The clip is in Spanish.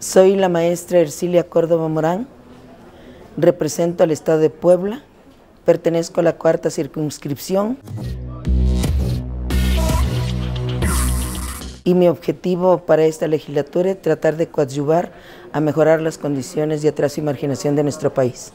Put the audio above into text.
Soy la maestra Ercilia Córdoba Morán, represento al Estado de Puebla, pertenezco a la cuarta circunscripción. Y mi objetivo para esta legislatura es tratar de coadyuvar a mejorar las condiciones de atraso y marginación de nuestro país.